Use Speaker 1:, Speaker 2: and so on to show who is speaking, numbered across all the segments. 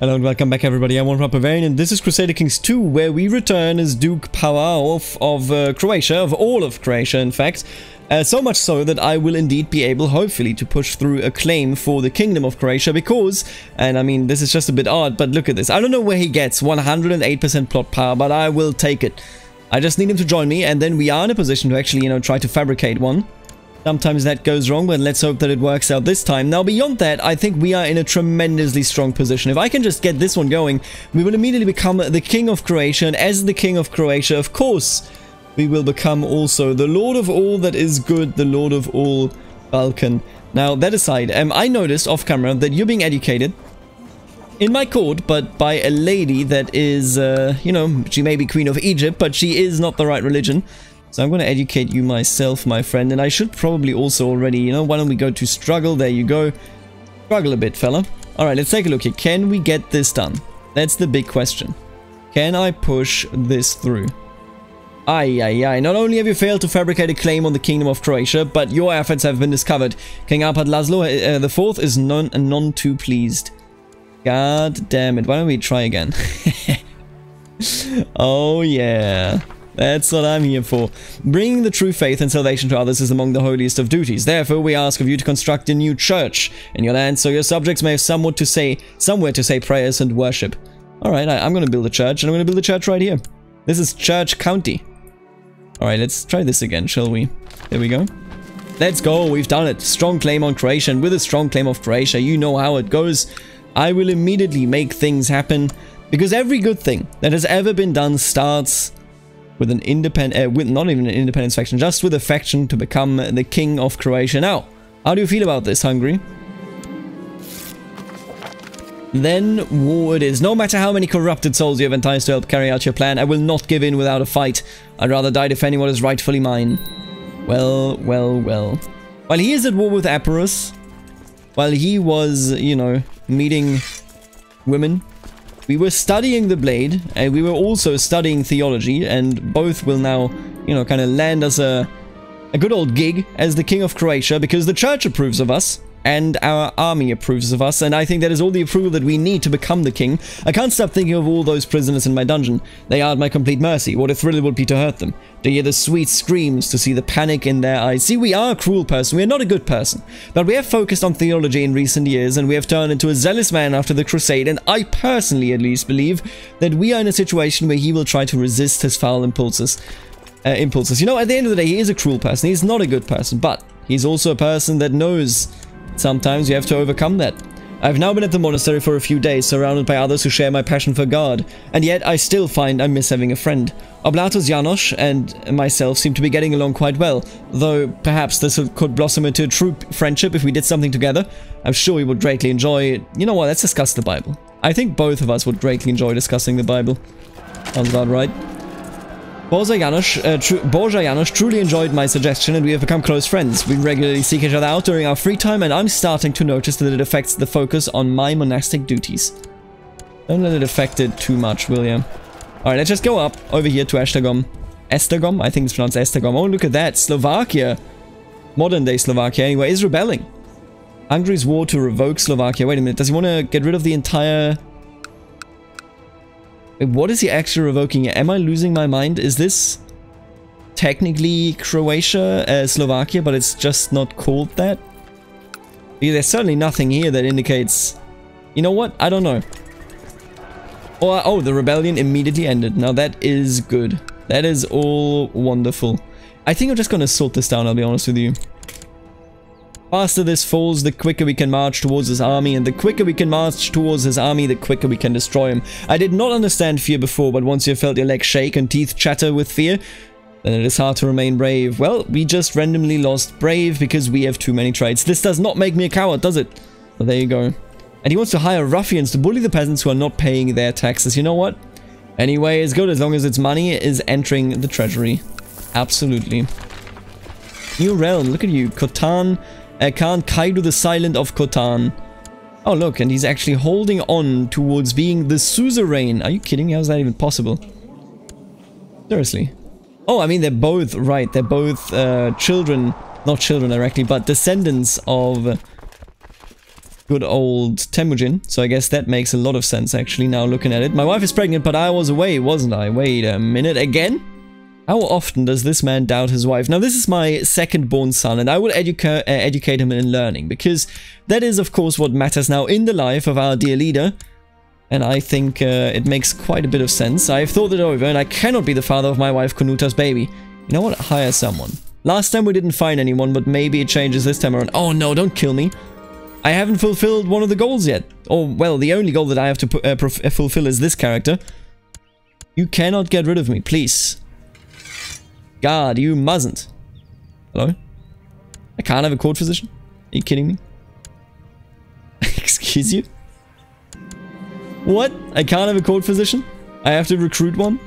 Speaker 1: Hello and welcome back everybody, I'm one Varian and this is Crusader Kings 2 where we return as Duke Pavao of uh, Croatia, of all of Croatia in fact. Uh, so much so that I will indeed be able, hopefully, to push through a claim for the Kingdom of Croatia because, and I mean this is just a bit odd, but look at this. I don't know where he gets 108% plot power, but I will take it. I just need him to join me and then we are in a position to actually, you know, try to fabricate one. Sometimes that goes wrong, but let's hope that it works out this time. Now, beyond that, I think we are in a tremendously strong position. If I can just get this one going, we will immediately become the King of Croatia, and as the King of Croatia, of course, we will become also the Lord of all that is good, the Lord of all Balkan. Now, that aside, um, I noticed off camera that you're being educated in my court, but by a lady that is, uh, you know, she may be Queen of Egypt, but she is not the right religion. So I'm going to educate you myself, my friend, and I should probably also already, you know, why don't we go to struggle? There you go. Struggle a bit, fella. Alright, let's take a look here. Can we get this done? That's the big question. Can I push this through? Aye, aye, aye. Not only have you failed to fabricate a claim on the Kingdom of Croatia, but your efforts have been discovered. King Arpad Laszlo uh, the fourth is none, none too pleased. God damn it. Why don't we try again? oh, yeah. That's what I'm here for. Bringing the true faith and salvation to others is among the holiest of duties. Therefore, we ask of you to construct a new church in your land so your subjects may have somewhat to say, somewhere to say prayers and worship. Alright, I'm going to build a church, and I'm going to build a church right here. This is Church County. Alright, let's try this again, shall we? There we go. Let's go, we've done it. Strong claim on Croatia, and with a strong claim of Croatia, you know how it goes. I will immediately make things happen, because every good thing that has ever been done starts with an independent, uh, with not even an independence faction, just with a faction to become the king of Croatia. Now, how do you feel about this, Hungary? Then war it is. No matter how many corrupted souls you have enticed to help carry out your plan, I will not give in without a fight. I'd rather die defending what is rightfully mine. Well, well, well. While he is at war with Epirus, while he was, you know, meeting women we were studying the blade and we were also studying theology and both will now, you know, kind of land us a, a good old gig as the king of Croatia because the church approves of us and our army approves of us, and I think that is all the approval that we need to become the king. I can't stop thinking of all those prisoners in my dungeon. They are at my complete mercy. What a thrill it would be to hurt them. To hear the sweet screams, to see the panic in their eyes. See, we are a cruel person. We are not a good person. But we have focused on theology in recent years, and we have turned into a zealous man after the crusade, and I personally at least believe that we are in a situation where he will try to resist his foul impulses. Uh, impulses. You know, at the end of the day, he is a cruel person. He's not a good person, but he's also a person that knows Sometimes you have to overcome that. I've now been at the monastery for a few days, surrounded by others who share my passion for God, and yet I still find I miss having a friend. Oblatus Janos and myself seem to be getting along quite well, though perhaps this could blossom into a true friendship if we did something together. I'm sure we would greatly enjoy... You know what, let's discuss the Bible. I think both of us would greatly enjoy discussing the Bible. Sounds about right. Borja Janusz, uh, truly enjoyed my suggestion and we have become close friends. We regularly seek each other out during our free time and I'm starting to notice that it affects the focus on my monastic duties. Don't let it affect it too much, will you? Alright, let's just go up over here to Esztergom. Estagom? I think it's pronounced Estagom. Oh, look at that. Slovakia. Modern day Slovakia, anyway, is rebelling. Hungary's war to revoke Slovakia. Wait a minute, does he want to get rid of the entire what is he actually revoking? Am I losing my mind? Is this technically Croatia, uh, Slovakia, but it's just not called that? there's certainly nothing here that indicates... You know what? I don't know. Or, oh, the rebellion immediately ended. Now that is good. That is all wonderful. I think I'm just gonna sort this down, I'll be honest with you faster this falls, the quicker we can march towards his army, and the quicker we can march towards his army, the quicker we can destroy him. I did not understand fear before, but once you felt your legs shake and teeth chatter with fear, then it is hard to remain brave. Well, we just randomly lost brave because we have too many traits. This does not make me a coward, does it? Well, there you go. And he wants to hire ruffians to bully the peasants who are not paying their taxes. You know what? Anyway, it's good as long as its money is entering the treasury. Absolutely. New realm, look at you. Khotan Khan Kaido the Silent of Khotan. Oh look, and he's actually holding on towards being the suzerain. Are you kidding? How is that even possible? Seriously. Oh, I mean, they're both, right, they're both uh, children, not children directly, but descendants of good old Temujin. So I guess that makes a lot of sense actually now looking at it. My wife is pregnant, but I was away, wasn't I? Wait a minute, again? How often does this man doubt his wife? Now this is my second born son and I will educa uh, educate him in learning because that is of course what matters now in the life of our dear leader. And I think uh, it makes quite a bit of sense. I have thought it over and I cannot be the father of my wife Kunhuta's baby. You know what? Hire someone. Last time we didn't find anyone, but maybe it changes this time around. Oh no, don't kill me. I haven't fulfilled one of the goals yet. Or, well, the only goal that I have to uh, uh, fulfill is this character. You cannot get rid of me, please. God, you mustn't. Hello? I can't have a court physician? Are you kidding me? Excuse you? What? I can't have a court physician? I have to recruit one?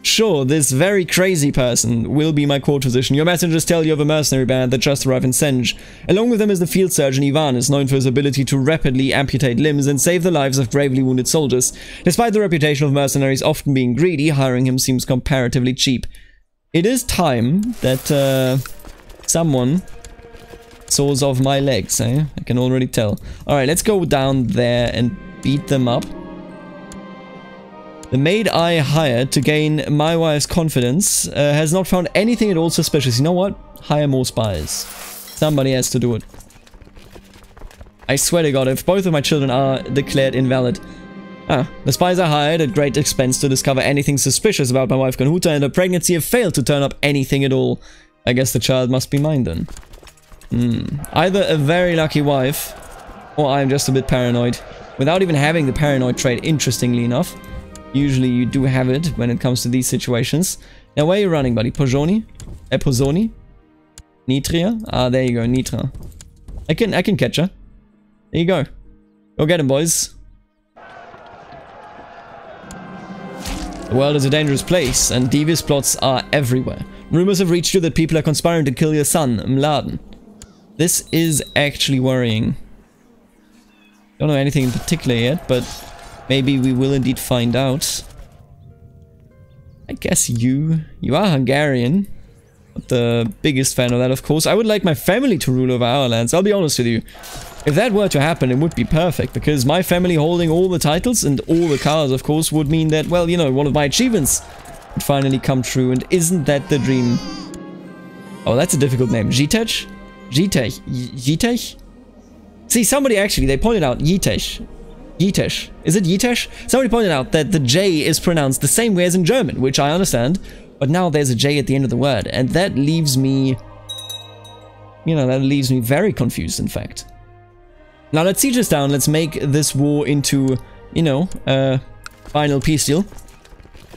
Speaker 1: Sure, this very crazy person will be my court physician. Your messengers tell you of a mercenary band that just arrived in Senj. Along with them is the field surgeon Ivan, is known for his ability to rapidly amputate limbs and save the lives of gravely wounded soldiers. Despite the reputation of mercenaries often being greedy, hiring him seems comparatively cheap. It is time that uh, someone saws off my legs, eh? I can already tell. Alright, let's go down there and beat them up. The maid I hired to gain my wife's confidence uh, has not found anything at all suspicious. You know what? Hire more spies. Somebody has to do it. I swear to god, if both of my children are declared invalid. Ah, the spies are hired at great expense to discover anything suspicious about my wife Kunhuta and her pregnancy have failed to turn up anything at all. I guess the child must be mine then. Hmm. Either a very lucky wife, or I'm just a bit paranoid. Without even having the paranoid trait, interestingly enough. Usually you do have it when it comes to these situations. Now where are you running, buddy? Pojoni? Eh, Pozoni? Nitria? Ah, there you go, Nitra. I can I can catch her. There you go. Go get him, boys. The world is a dangerous place, and devious plots are everywhere. Rumors have reached you that people are conspiring to kill your son, Mladen. This is actually worrying. Don't know anything in particular yet, but Maybe we will indeed find out. I guess you... You are Hungarian. The biggest fan of that, of course. I would like my family to rule over our lands, I'll be honest with you. If that were to happen, it would be perfect, because my family holding all the titles and all the cars, of course, would mean that, well, you know, one of my achievements would finally come true, and isn't that the dream? Oh, that's a difficult name. Zitech? Zitech? Zitech? See, somebody actually, they pointed out Yitesh. Yitesh. Is it Yitesh? Somebody pointed out that the J is pronounced the same way as in German, which I understand, but now there's a J at the end of the word, and that leaves me... You know, that leaves me very confused, in fact. Now let's siege this down, let's make this war into, you know, a final peace deal.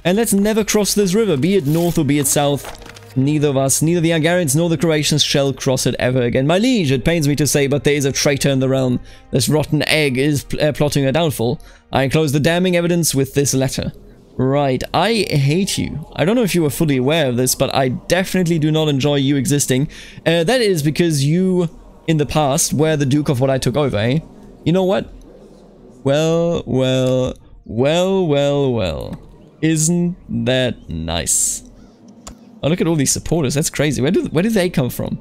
Speaker 1: And let's never cross this river, be it north or be it south. Neither of us, neither the Hungarians nor the Croatians shall cross it ever again. My liege, it pains me to say, but there is a traitor in the realm. This rotten egg is uh, plotting a downfall. I enclose the damning evidence with this letter. Right, I hate you. I don't know if you were fully aware of this, but I definitely do not enjoy you existing. Uh, that is because you, in the past, were the Duke of what I took over, eh? You know what? Well, well, well, well, well. Isn't that nice? Oh, look at all these supporters. That's crazy. Where do where do they come from?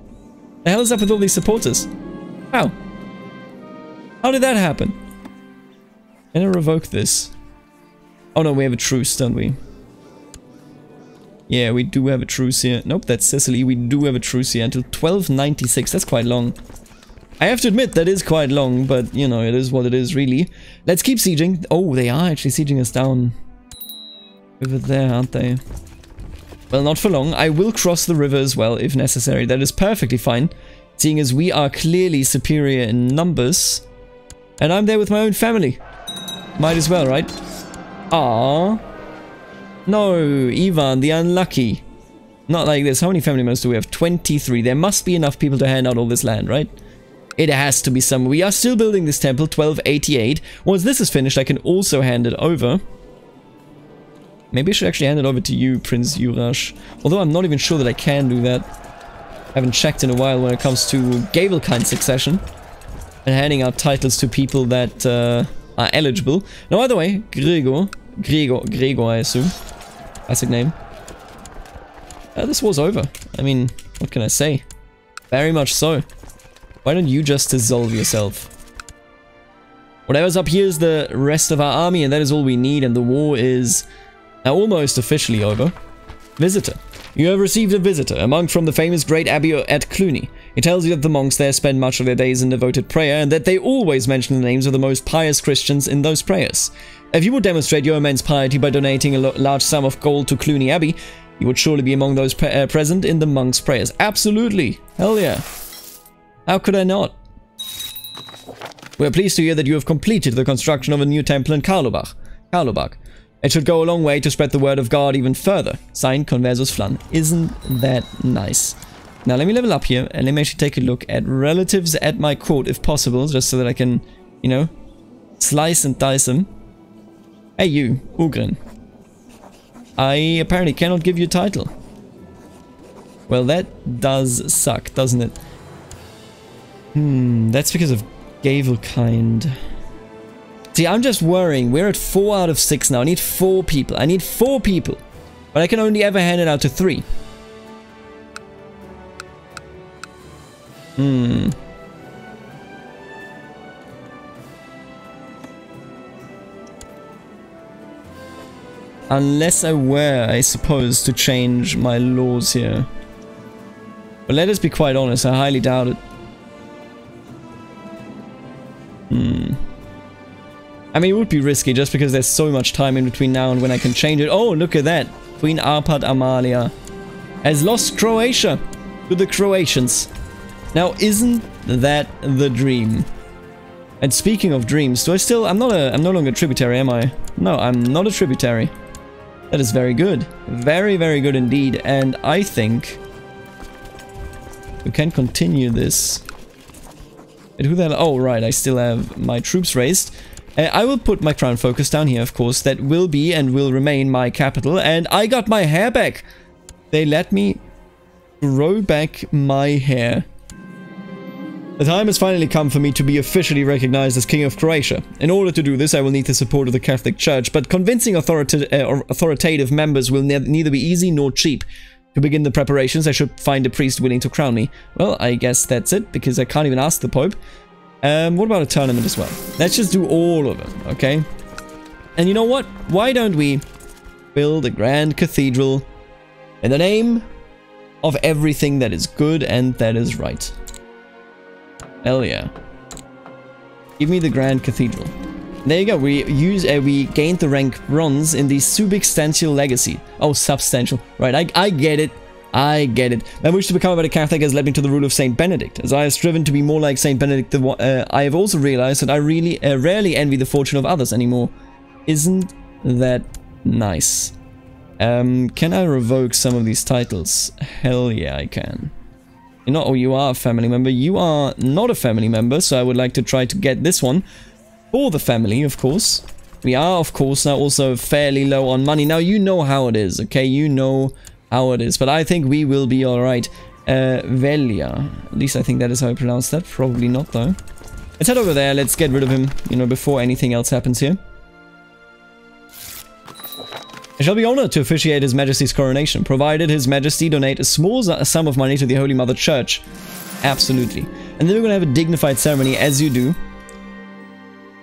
Speaker 1: The hell is up with all these supporters? How? How did that happen? Can I revoke this? Oh no, we have a truce, don't we? Yeah, we do have a truce here. Nope, that's Sicily. We do have a truce here until 1296. That's quite long. I have to admit, that is quite long, but, you know, it is what it is, really. Let's keep sieging. Oh, they are actually sieging us down over there, aren't they? Well, not for long. I will cross the river as well, if necessary. That is perfectly fine, seeing as we are clearly superior in numbers. And I'm there with my own family. Might as well, right? Ah. No, Ivan, the unlucky. Not like this. How many family members do we have? 23. There must be enough people to hand out all this land, right? It has to be some. We are still building this temple, 1288. Once this is finished, I can also hand it over. Maybe I should actually hand it over to you, Prince Juraj. Although I'm not even sure that I can do that. I haven't checked in a while when it comes to Gavelkind succession. And handing out titles to people that uh, are eligible. Now, by the way, Gregor. Gregor, Gregor, I assume. Classic name. Uh, this war's over. I mean, what can I say? Very much so. Why don't you just dissolve yourself? Whatever's up here is the rest of our army, and that is all we need, and the war is now almost officially over. Visitor. You have received a visitor, a monk from the famous Great Abbey at Cluny. He tells you that the monks there spend much of their days in devoted prayer, and that they always mention the names of the most pious Christians in those prayers. If you would demonstrate your immense piety by donating a large sum of gold to Cluny Abbey, you would surely be among those pre uh, present in the monks' prayers. Absolutely. Hell yeah. How could I not? We are pleased to hear that you have completed the construction of a new temple in Karlobach. Karlobach. It should go a long way to spread the word of God even further. Signed, Conversus Flan. Isn't that nice? Now let me level up here and let me actually take a look at relatives at my court if possible, just so that I can, you know, slice and dice them. Hey you, Ugrin. I apparently cannot give you a title. Well, that does suck, doesn't it? Hmm, that's because of Gavelkind. See, I'm just worrying. We're at 4 out of 6 now. I need 4 people. I need 4 people. But I can only ever hand it out to 3. Hmm. Unless I were, I suppose, to change my laws here. But let us be quite honest, I highly doubt it. Hmm. I mean, it would be risky just because there's so much time in between now and when I can change it. Oh, look at that. Queen Arpad Amalia has lost Croatia to the Croatians. Now, isn't that the dream? And speaking of dreams, do I still... I'm not a... I'm no longer a tributary, am I? No, I'm not a tributary. That is very good. Very, very good indeed. And I think we can continue this. And who the hell? Oh, right. I still have my troops raised. Uh, I will put my crown focus down here, of course. That will be and will remain my capital. And I got my hair back. They let me grow back my hair. The time has finally come for me to be officially recognized as King of Croatia. In order to do this, I will need the support of the Catholic Church, but convincing authorita uh, authoritative members will ne neither be easy nor cheap. To begin the preparations, I should find a priest willing to crown me. Well, I guess that's it, because I can't even ask the Pope. Um, what about a tournament as well? Let's just do all of them, okay? And you know what? Why don't we build a grand cathedral in the name of everything that is good and that is right? Hell yeah. Give me the Grand Cathedral. There you go, we use uh, we gained the rank bronze in the substantial legacy. Oh, substantial. Right, I, I get it. I get it. My wish to become a better Catholic has led me to the rule of Saint Benedict. As I have striven to be more like Saint Benedict, uh, I have also realized that I really uh, rarely envy the fortune of others anymore. Isn't that nice? Um, can I revoke some of these titles? Hell yeah, I can. You're not, oh, you are a family member. You are not a family member, so I would like to try to get this one for the family, of course. We are, of course, now also fairly low on money. Now, you know how it is, okay? You know how it is, but I think we will be alright. Uh, Velia. At least I think that is how I pronounce that. Probably not, though. Let's head over there. Let's get rid of him, you know, before anything else happens here. I shall be honored to officiate His Majesty's coronation, provided His Majesty donate a small sum of money to the Holy Mother Church. Absolutely. And then we're going to have a dignified ceremony, as you do.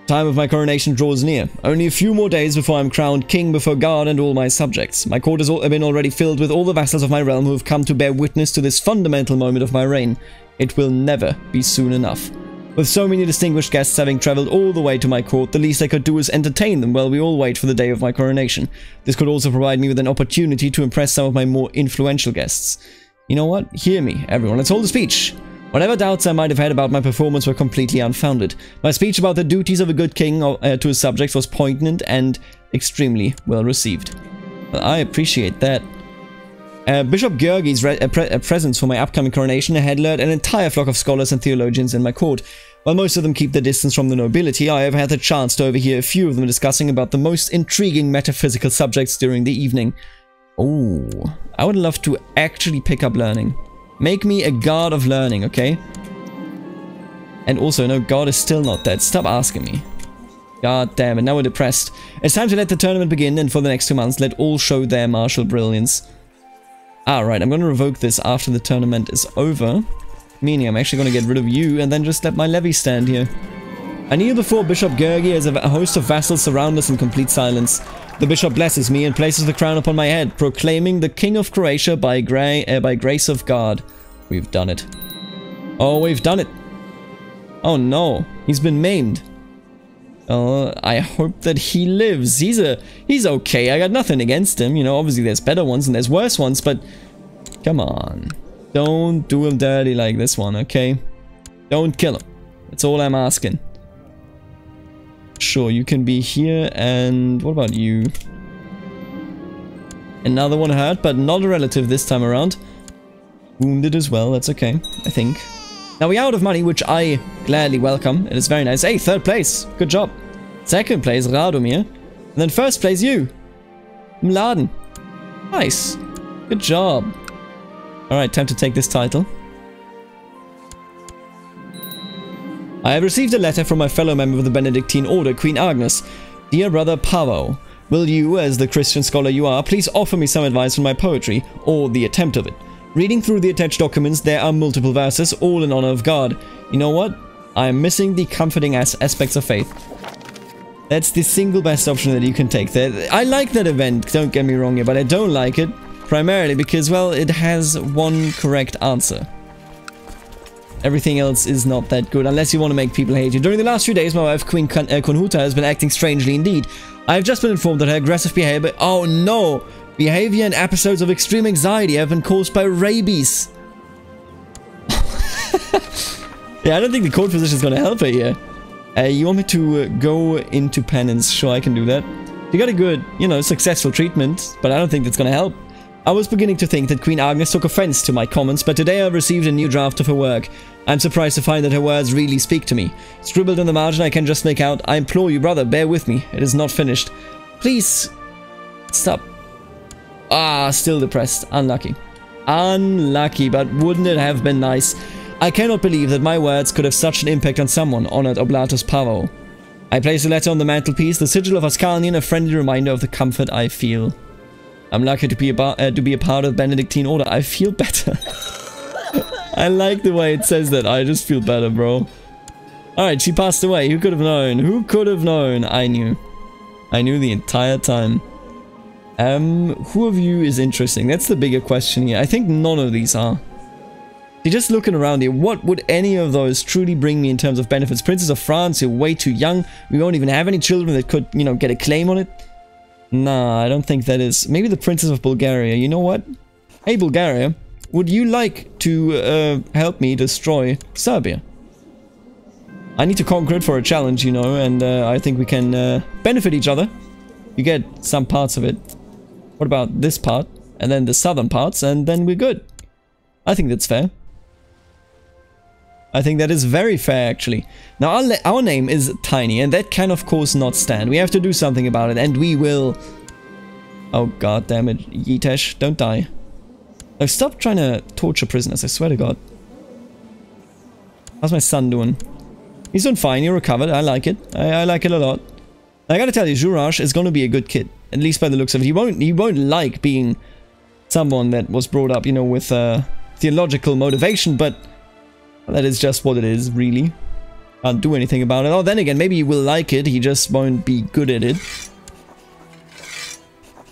Speaker 1: Time of my coronation draws near. Only a few more days before I'm crowned king before God and all my subjects. My court has been already filled with all the vassals of my realm who have come to bear witness to this fundamental moment of my reign. It will never be soon enough. With so many distinguished guests having travelled all the way to my court, the least I could do is entertain them while we all wait for the day of my coronation. This could also provide me with an opportunity to impress some of my more influential guests. You know what? Hear me, everyone. Let's hold a speech. Whatever doubts I might have had about my performance were completely unfounded. My speech about the duties of a good king uh, to his subjects was poignant and extremely well received. Well, I appreciate that. Uh, Bishop Georgi's uh, pre uh, presence for my upcoming coronation had lured an entire flock of scholars and theologians in my court. While most of them keep their distance from the nobility, I have had the chance to overhear a few of them discussing about the most intriguing metaphysical subjects during the evening. Oh, I would love to actually pick up learning. Make me a god of learning, okay? And also, no, God is still not dead. Stop asking me. God damn it, now we're depressed. It's time to let the tournament begin, and for the next two months, let all show their martial brilliance. Alright, I'm going to revoke this after the tournament is over. Meaning I'm actually going to get rid of you and then just let my levy stand here. I kneel before Bishop Gergi as a host of vassals surround us in complete silence. The bishop blesses me and places the crown upon my head, proclaiming the King of Croatia by, gra uh, by grace of God. We've done it. Oh, we've done it. Oh no, he's been maimed. Uh, I hope that he lives. He's a he's okay. I got nothing against him. You know, obviously there's better ones and there's worse ones, but come on. Don't do him dirty like this one, okay? Don't kill him. That's all I'm asking. Sure, you can be here and what about you? Another one hurt, but not a relative this time around. Wounded as well, that's okay, I think. Now we're out of money, which I gladly welcome. It is very nice. Hey, third place. Good job. Second place, Radomir. And then first place, you. Mladen. Nice. Good job. Alright, time to take this title. I have received a letter from my fellow member of the Benedictine Order, Queen Agnes. Dear brother Pavo, will you, as the Christian scholar you are, please offer me some advice on my poetry, or the attempt of it? Reading through the attached documents, there are multiple verses, all in honor of God. You know what? I am missing the comforting as aspects of faith. That's the single best option that you can take there. I like that event, don't get me wrong here, but I don't like it primarily because, well, it has one correct answer. Everything else is not that good, unless you want to make people hate you. During the last few days, my wife, Queen Kun uh, Kunhuta, has been acting strangely indeed. I have just been informed that her aggressive behavior... Oh no! Behavior and episodes of extreme anxiety have been caused by rabies. yeah, I don't think the court physician is going to help her here. Uh, you want me to uh, go into penance? Sure, I can do that. You got a good, you know, successful treatment, but I don't think that's going to help. I was beginning to think that Queen Agnes took offense to my comments, but today I've received a new draft of her work. I'm surprised to find that her words really speak to me. Scribbled in the margin I can just make out, I implore you, brother, bear with me. It is not finished. Please, stop Ah, still depressed. Unlucky. Unlucky, but wouldn't it have been nice? I cannot believe that my words could have such an impact on someone, honored Oblatus Pavo. I place the letter on the mantelpiece, the sigil of Ascanian, a friendly reminder of the comfort I feel. I'm lucky to be a, uh, to be a part of the Benedictine Order. I feel better. I like the way it says that. I just feel better, bro. Alright, she passed away. Who could have known? Who could have known? I knew. I knew the entire time. Um, who of you is interesting? That's the bigger question here. I think none of these are. You're just looking around here, what would any of those truly bring me in terms of benefits? Princess of France, you're way too young. We won't even have any children that could, you know, get a claim on it. Nah, I don't think that is. Maybe the Princess of Bulgaria. You know what? Hey, Bulgaria, would you like to uh, help me destroy Serbia? I need to conquer it for a challenge, you know, and uh, I think we can uh, benefit each other. You get some parts of it. What about this part? And then the southern parts, and then we're good. I think that's fair. I think that is very fair, actually. Now, our, our name is Tiny, and that can, of course, not stand. We have to do something about it, and we will... Oh, god damn it. Yitesh, don't die. No, stop trying to torture prisoners, I swear to god. How's my son doing? He's doing fine, he recovered, I like it. I, I like it a lot. I gotta tell you, Juraj is gonna be a good kid. At least by the looks of it. He won't, he won't like being someone that was brought up, you know, with uh, theological motivation, but that is just what it is, really. Can't do anything about it. Oh, then again, maybe he will like it, he just won't be good at it.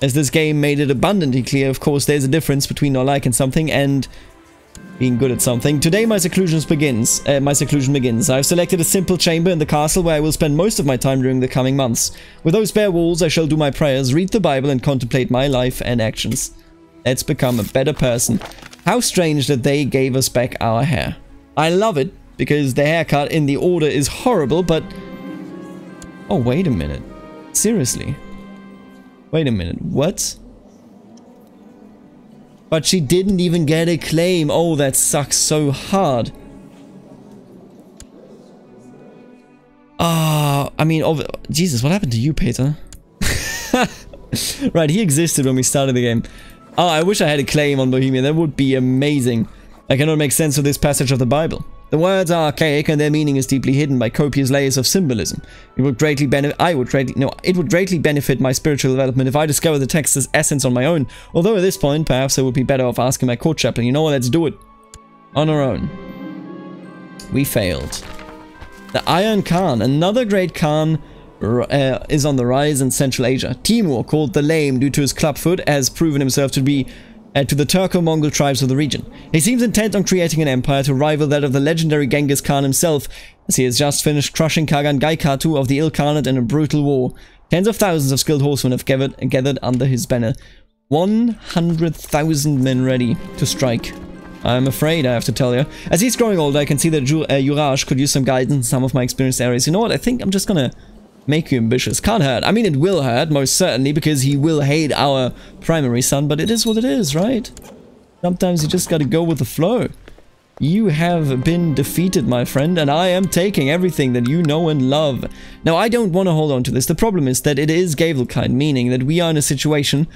Speaker 1: As this game made it abundantly clear, of course, there's a difference between not liking something and being good at something. Today my seclusion begins. Uh, my seclusion begins. I've selected a simple chamber in the castle where I will spend most of my time during the coming months. With those bare walls I shall do my prayers, read the Bible and contemplate my life and actions. Let's become a better person. How strange that they gave us back our hair. I love it because the haircut in the order is horrible but... Oh wait a minute. Seriously. Wait a minute. What? But she didn't even get a claim. Oh, that sucks so hard. Ah, uh, I mean, oh, Jesus, what happened to you, Peter? right, he existed when we started the game. Oh, I wish I had a claim on Bohemia. That would be amazing. I cannot make sense of this passage of the Bible. The words are archaic and their meaning is deeply hidden by copious layers of symbolism. It would greatly benefit I would greatly no, it would greatly benefit my spiritual development if I discovered the text's essence on my own. Although at this point, perhaps it would be better off asking my court chaplain. You know what, let's do it. On our own. We failed. The Iron Khan, another great Khan, uh, is on the rise in Central Asia. Timur, called the Lame due to his clubfoot, has proven himself to be uh, to the Turco-Mongol tribes of the region. He seems intent on creating an empire to rival that of the legendary Genghis Khan himself, as he has just finished crushing Kagan Gaikatu of the Ilkhanate in a brutal war. Tens of thousands of skilled horsemen have gathered, gathered under his banner. 100,000 men ready to strike. I'm afraid, I have to tell you. As he's growing older, I can see that uh, Juraj could use some guidance in some of my experienced areas. You know what? I think I'm just gonna make you ambitious. Can't hurt. I mean, it will hurt, most certainly, because he will hate our primary son, but it is what it is, right? Sometimes you just gotta go with the flow. You have been defeated, my friend, and I am taking everything that you know and love. Now, I don't want to hold on to this. The problem is that it is Gavelkind, meaning that we are in a situation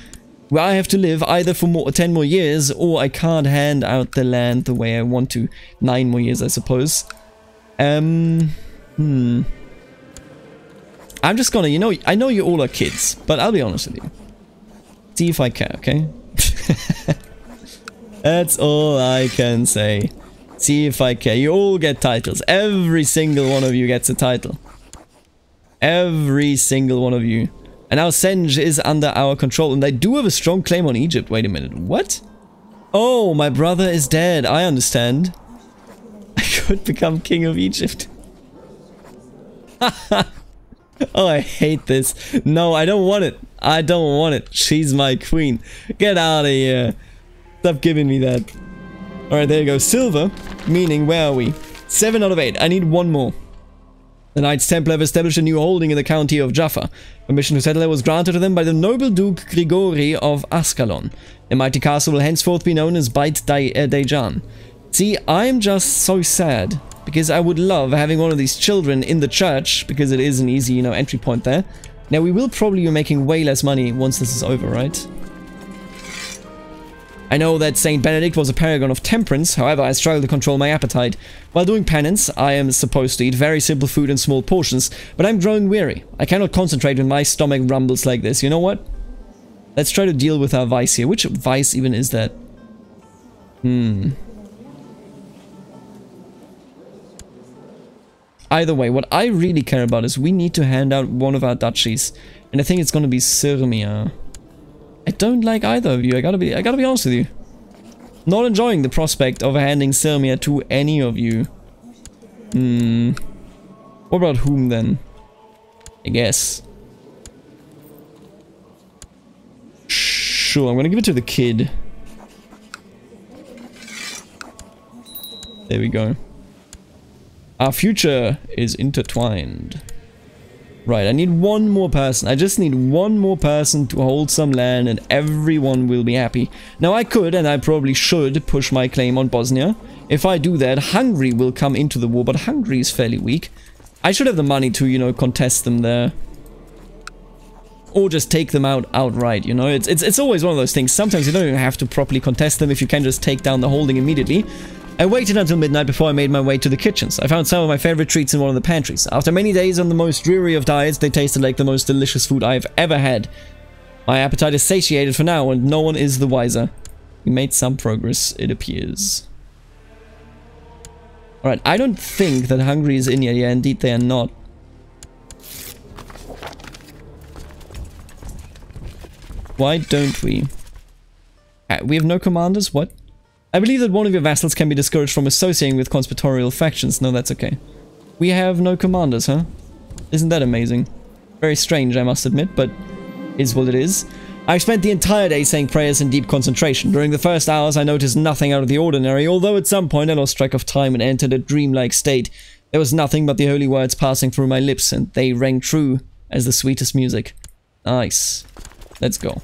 Speaker 1: where I have to live either for more 10 more years, or I can't hand out the land the way I want to. Nine more years, I suppose. Um, hmm. I'm just gonna, you know, I know you all are kids, but I'll be honest with you. See if I can, okay? That's all I can say. See if I can. You all get titles. Every single one of you gets a title. Every single one of you. And now Senj is under our control, and they do have a strong claim on Egypt. Wait a minute, what? Oh, my brother is dead. I understand. I could become king of Egypt. oh, I hate this. No, I don't want it. I don't want it. She's my queen. Get out of here. Stop giving me that. Alright, there you go. Silver, meaning where are we? 7 out of 8. I need one more. The Knights Templar have established a new holding in the county of Jaffa. Permission to settle there was granted to them by the noble Duke Grigori of Ascalon. The mighty castle will henceforth be known as Beit Dejan. Eh, See, I'm just so sad because I would love having one of these children in the church because it is an easy, you know, entry point there. Now, we will probably be making way less money once this is over, right? I know that Saint Benedict was a paragon of temperance, however I struggle to control my appetite. While doing penance, I am supposed to eat very simple food in small portions, but I'm growing weary. I cannot concentrate when my stomach rumbles like this. You know what? Let's try to deal with our vice here. Which vice even is that? Hmm. Either way, what I really care about is we need to hand out one of our duchies. And I think it's gonna be Sirmia. I don't like either of you, I gotta be I gotta be honest with you. Not enjoying the prospect of handing Sirmia to any of you. Hmm. What about whom then? I guess. Sure, I'm gonna give it to the kid. There we go. Our future is intertwined. Right, I need one more person. I just need one more person to hold some land and everyone will be happy. Now I could, and I probably should, push my claim on Bosnia. If I do that, Hungary will come into the war, but Hungary is fairly weak. I should have the money to, you know, contest them there. Or just take them out outright, you know? It's, it's, it's always one of those things. Sometimes you don't even have to properly contest them if you can just take down the holding immediately. I waited until midnight before I made my way to the kitchens. I found some of my favorite treats in one of the pantries. After many days on the most dreary of diets, they tasted like the most delicious food I have ever had. My appetite is satiated for now, and no one is the wiser. We made some progress, it appears. Alright, I don't think that Hungary is in yet. Yeah, indeed they are not. Why don't we? Uh, we have no commanders? What? I believe that one of your vassals can be discouraged from associating with conspiratorial factions. No, that's okay. We have no commanders, huh? Isn't that amazing? Very strange, I must admit, but is what it is. I spent the entire day saying prayers in deep concentration. During the first hours, I noticed nothing out of the ordinary, although at some point I lost track of time and entered a dreamlike state. There was nothing but the holy words passing through my lips, and they rang true as the sweetest music. Nice. Let's go.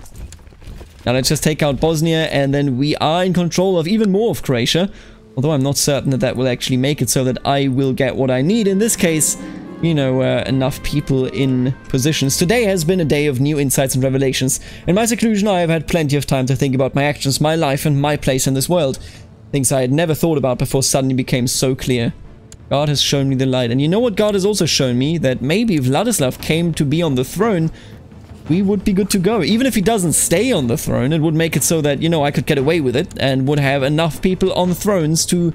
Speaker 1: Now let's just take out Bosnia and then we are in control of even more of Croatia. Although I'm not certain that that will actually make it so that I will get what I need. In this case, you know, uh, enough people in positions. Today has been a day of new insights and revelations. In my seclusion, I have had plenty of time to think about my actions, my life, and my place in this world. Things I had never thought about before suddenly became so clear. God has shown me the light. And you know what God has also shown me? That maybe Vladislav came to be on the throne we would be good to go. Even if he doesn't stay on the throne, it would make it so that, you know, I could get away with it and would have enough people on thrones to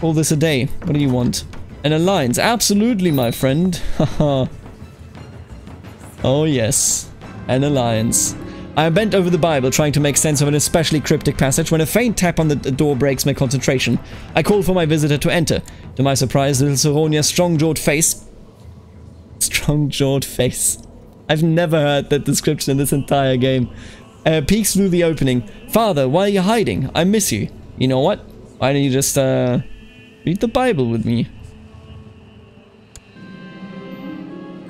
Speaker 1: call this a day. What do you want? An alliance. Absolutely, my friend. Oh, yes. An alliance. I bent over the Bible trying to make sense of an especially cryptic passage when a faint tap on the door breaks my concentration. I called for my visitor to enter. To my surprise, little Soronia's strong-jawed face... Strong-jawed face. I've never heard that description in this entire game. Uh, peeks through the opening. Father, why are you hiding? I miss you. You know what? Why don't you just, uh, read the Bible with me?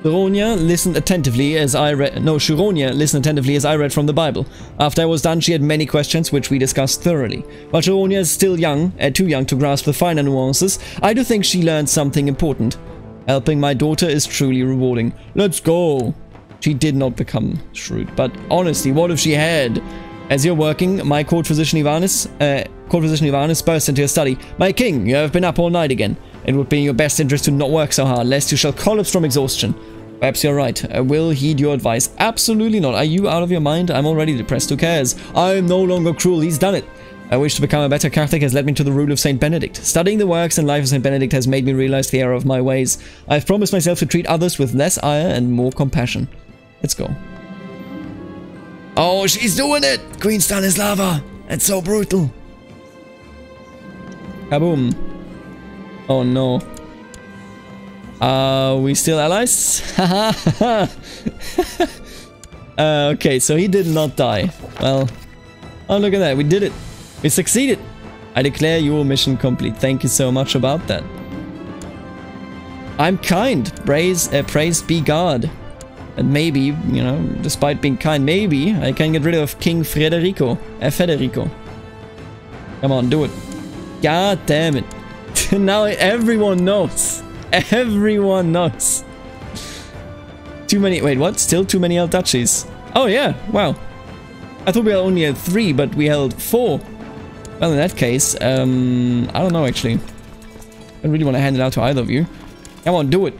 Speaker 1: Shironia listened attentively as I read. No, Shironia listened attentively as I read from the Bible. After I was done, she had many questions, which we discussed thoroughly. While Shironia is still young, uh, too young to grasp the finer nuances, I do think she learned something important. Helping my daughter is truly rewarding. Let's go! She did not become shrewd, but honestly, what if she had? As you're working, my court physician Ivanis, uh, court physician Ivanis burst into your study. My king, you have been up all night again. It would be in your best interest to not work so hard, lest you shall collapse from exhaustion. Perhaps you're right. I will heed your advice. Absolutely not. Are you out of your mind? I'm already depressed. Who cares? I am no longer cruel. He's done it. I wish to become a better Catholic has led me to the rule of St. Benedict. Studying the works and life of St. Benedict has made me realize the error of my ways. I've promised myself to treat others with less ire and more compassion. Let's go. Oh, she's doing it! Queen Stanislava! It's so brutal. Kaboom. Oh no. Are we still allies? uh, okay, so he did not die. Well, oh look at that, we did it. We succeeded. I declare your mission complete. Thank you so much about that. I'm kind. Praise, uh, praise be God. And maybe, you know, despite being kind, maybe I can get rid of King Federico. Uh, Federico. Come on, do it. God damn it. now everyone knows. Everyone knows. Too many. Wait, what? Still too many El Duchies. Oh, yeah. Wow. I thought we only had three, but we held four. Well, in that case, um, I don't know actually. I don't really want to hand it out to either of you. Come on, do it.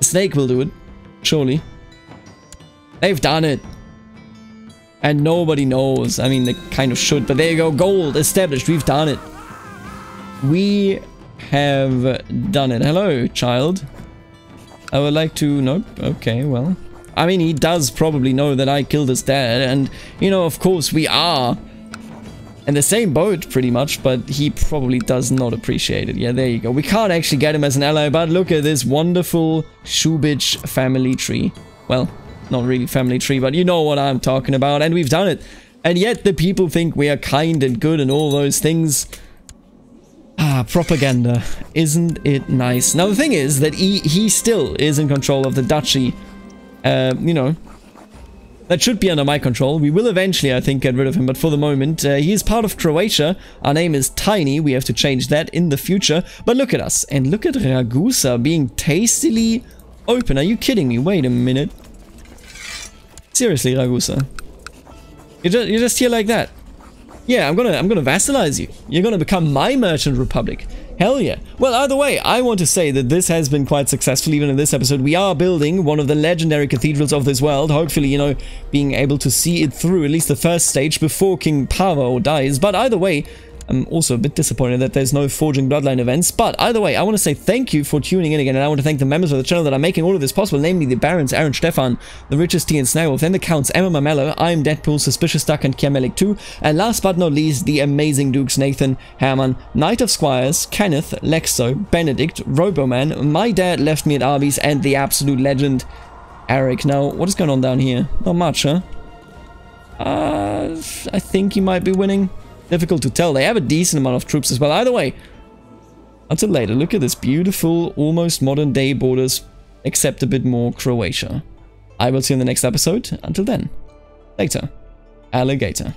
Speaker 1: The snake will do it. Surely. They've done it. And nobody knows. I mean, they kind of should, but there you go. Gold established. We've done it. We have done it. Hello, child. I would like to... Nope. Okay, well. I mean, he does probably know that I killed his dad. And, you know, of course, we are in the same boat, pretty much. But he probably does not appreciate it. Yeah, there you go. We can't actually get him as an ally. But look at this wonderful Shubich family tree. Well, not really family tree, but you know what I'm talking about. And we've done it. And yet the people think we are kind and good and all those things. Ah, propaganda. Isn't it nice? Now, the thing is that he, he still is in control of the duchy. Uh, you know, that should be under my control. We will eventually, I think, get rid of him, but for the moment, uh, he is part of Croatia. Our name is Tiny. We have to change that in the future. But look at us. And look at Ragusa being tastily open. Are you kidding me? Wait a minute. Seriously, Ragusa. You're just, you're just here like that. Yeah, I'm gonna I'm gonna vassalize you. You're gonna become my merchant republic. Hell yeah. Well, either way, I want to say that this has been quite successful even in this episode. We are building one of the legendary cathedrals of this world. Hopefully, you know, being able to see it through at least the first stage before King Pavo dies. But either way, I'm also a bit disappointed that there's no Forging Bloodline events, but either way, I want to say thank you for tuning in again, and I want to thank the members of the channel that are making all of this possible, namely the Barons, Aaron Stefan, the Richest T and Snagwolf, then the Counts, Emma Mamello, I'm Deadpool, Suspicious Duck, and Kiamelik 2, and last but not least, the amazing Dukes Nathan, Herman, Knight of Squires, Kenneth, Lexo, Benedict, Roboman, My Dad Left Me at Arby's, and the absolute legend, Eric. Now, what is going on down here? Not much, huh? Uh, I think he might be winning. Difficult to tell. They have a decent amount of troops as well. Either way, until later, look at this beautiful, almost modern day borders, except a bit more Croatia. I will see you in the next episode. Until then, later, alligator.